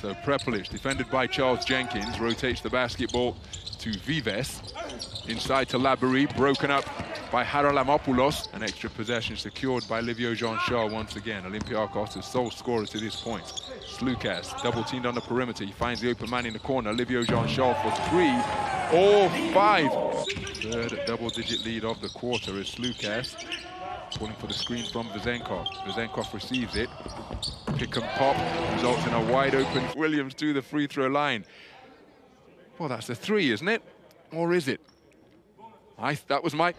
So Prepelic, defended by Charles Jenkins, rotates the basketball to Vives. Inside to Labeyrie, broken up by Haralambopoulos. An extra possession secured by Livio Jean-Charles once again. Olympiacos the sole scorer to this point. Sloukas, double teamed on the perimeter. He finds the open man in the corner. Livio Jean-Charles for three or five. Third double-digit lead of the quarter is Sloukas. Calling for the screen from Vezenkov. Vezenkov receives it. Pick and pop results in a wide open Williams to the free throw line. Well, that's a three, isn't it? Or is it? I, that was my...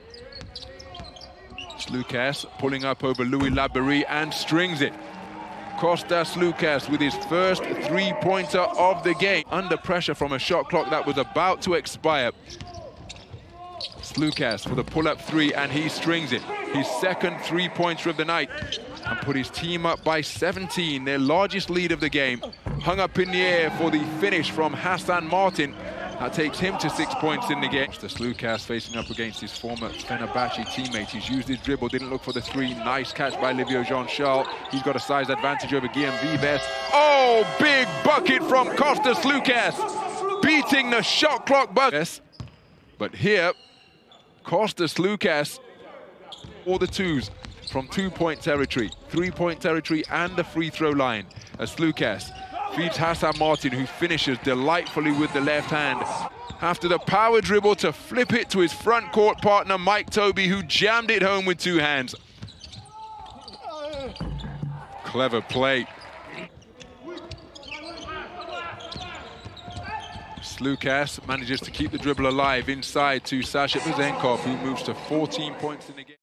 Sloukas pulling up over Louis Labeyrie and strings it. Kostas Sloukas with his first three-pointer of the game. Under pressure from a shot clock that was about to expire. Sloukas for the pull-up three, and he strings it. His second three-pointer of the night. And put his team up by 17, their largest lead of the game. Hung up in the air for the finish from Hassan Martin. That takes him to six points in the game. The Sloukas facing up against his former Fenerbahce teammate. He's used his dribble, didn't look for the three. Nice catch by Livio Jean-Charles. He's got a size advantage over Guillaume Vives. Oh, big bucket from Kostas Sloukas, beating the shot clock buzzer. But here, Kostas Sloukas, all the twos from two-point territory, three-point territory, and the free throw line. As Sloukas feeds Hassan Martin, who finishes delightfully with the left hand. After the power dribble to flip it to his front court partner, Mike Tobey, who jammed it home with two hands. Clever play. Sloukas manages to keep the dribble alive inside to Sasha Vezenkov, who moves to 14 points in the game.